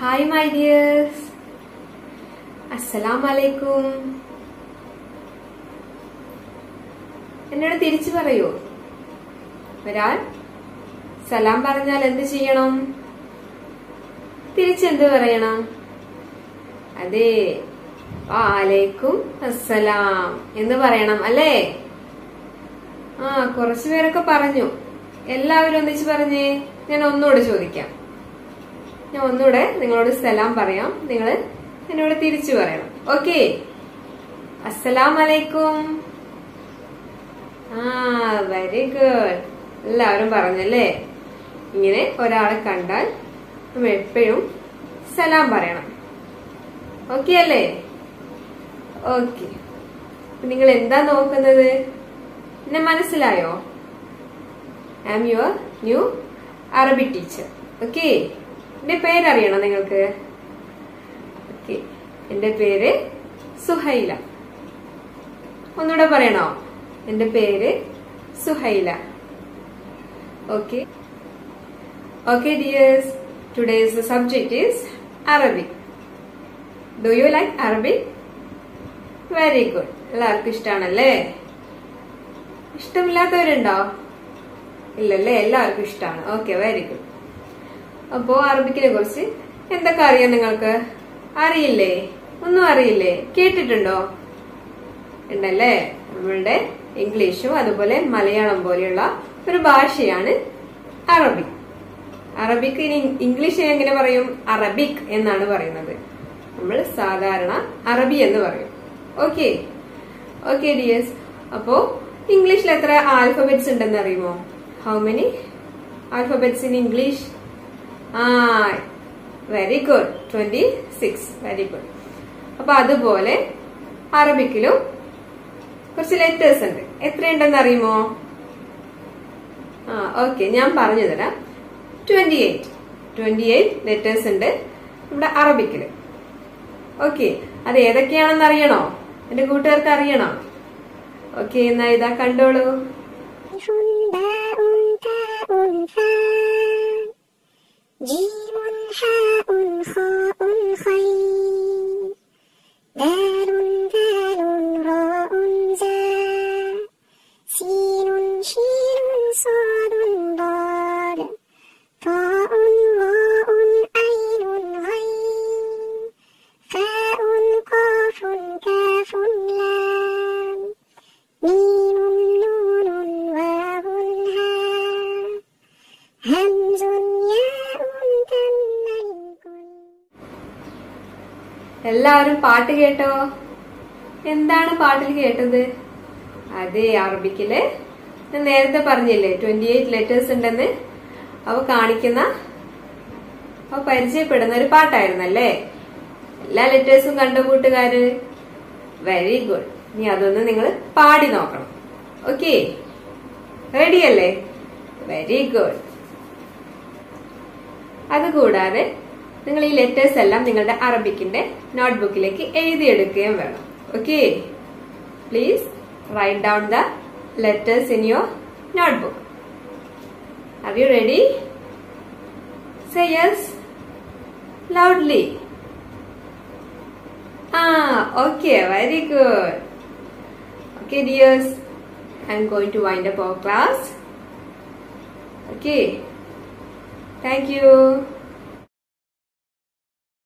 Hi my dears അസ്സലാം വലൈക്കും എന്നോട് തിരിച്ചു പറയൂ. ഒരാൾ സലാം പറഞ്ഞാൽ എന്ത് ചെയ്യണം? തിരിച്ചെന്ത് പറയണം? അതെ വാലേക്കും അസ്സലാം എന്ന് പറയണം അല്ലേ? ആ കുറച്ചു പേരൊക്കെ പറഞ്ഞു. എല്ലാവരും ഒന്നിച്ച് പറഞ്ഞേ ഞാൻ ഒന്നുകൂടെ ചോദിക്കാം. ഞാൻ ഒന്നുകൂടെ നിങ്ങളോട് സലാം പറയാം. നിങ്ങൾ എന്നോട് തിരിച്ചു പറയണം. ഓക്കെ. അസ്സലാം വലൈക്കും ആ വെരി ഗുഡ്. എല്ലാവരും പറഞ്ഞല്ലേ? ഇങ്ങനെ ഒരാളെ കണ്ടാൽ നമ്മൾ എപ്പോഴും സലാം പറയണം. ഓക്കെ അല്ലേ? ഓക്കെ. നിങ്ങൾ എന്താ നോക്കുന്നത്? എന്നെ മനസ്സിലായോ? ഐ ആം യുവർ ന്യൂ അറബി ടീച്ചർ ഓക്കെ എന്റെ പേരറിയണോ നിങ്ങൾക്ക്? ഓക്കെ എന്റെ പേര് സുഹൈല. ഒന്നുകൂടെ പറയണോ? എന്റെ പേര് Suhaila. Okay okay dears today's subject is Arabic do you like Arabic very good എല്ലാവർക്കും ഇഷ്ടമാണല്ലേ ഇഷ്ടമില്ലാത്തവരുണ്ടോ? ഇല്ലല്ലേ എല്ലാവർക്കും ഇഷ്ടമാണ് ഓക്കെ വെരി ഗുഡ് അപ്പോ അറബിക്കിനെ കുറിച്ച് എന്തൊക്കെ അറിയാം നിങ്ങൾക്ക്? അറിയില്ലേ? ഒന്നും അറിയില്ലേ? കേട്ടിട്ടുണ്ടോ? ഉണ്ടല്ലേ? നമ്മളുടെ ഇംഗ്ലീഷും അതുപോലെ മലയാളം പോലെയുള്ള ഒരു ഭാഷയാണ് അറബിക് അറബിക് ഇനി ഇംഗ്ലീഷ് എങ്ങനെ പറയും? അറബിക് എന്നാണ് പറയുന്നത്. നമ്മൾ സാധാരണ അറബി എന്ന് പറയും. ഓക്കെ ഓക്കെ ഡിയേഴ്സ് അപ്പോ ഇംഗ്ലീഷിൽ എത്ര ആൽഫബറ്റ്സ് ഉണ്ടെന്ന് അറിയുമോ? How many alphabets in English ah very good twenty six very good അപ്പൊ അതുപോലെ അറബിക്കിലും കുറച്ച് ലെറ്റേഴ്സ് ഉണ്ട്. എത്രയുണ്ടെന്ന് അറിയുമോ? ആ ഓക്കെ ഞാൻ പറഞ്ഞു തരാം. Twenty eight twenty eight letters ഉണ്ട് നമ്മുടെ അറബിക്കിൽ. ഓക്കെ അത് ഏതൊക്കെയാണെന്ന് അറിയണോ? എന്റെ കൂട്ടുകാർക്ക് അറിയണോ? ഓക്കെ എന്നാ ഇതാ കണ്ടോളൂ. എല്ലാവരും പാട്ട് കേട്ടോ? എന്താണ് പാട്ടിൽ കേട്ടത്? അതെ അറബിക്കിൽ. ഞാൻ നേരത്തെ പറഞ്ഞില്ലേ ട്വന്റി എയ്റ്റ് ലെറ്റേഴ്സ് ഉണ്ടെന്ന്? അവ കാണിക്കുന്ന അവ പരിചയപ്പെടുന്ന ഒരു പാട്ടായിരുന്നല്ലേ? എല്ലാ ലെറ്റേഴ്സും കണ്ട കൂട്ടുകാര്? വെരി ഗുഡ് ഇനി അതൊന്ന് നിങ്ങൾ പാടി നോക്കണം. ഓക്കെ റെഡിയല്ലേ വെരി ഗുഡ് അതുകൂടാതെ നിങ്ങൾ ഈ ലെറ്റേഴ്സ് എല്ലാം നിങ്ങളുടെ അറബിക്കിന്റെ നോട്ട്ബുക്കിലേക്ക് എഴുതിയെടുക്കുകയും വേണം. Okay please write down the letters in your notebook are you ready say loudly ah okay very good okay dears I am going to wind up our class okay thank you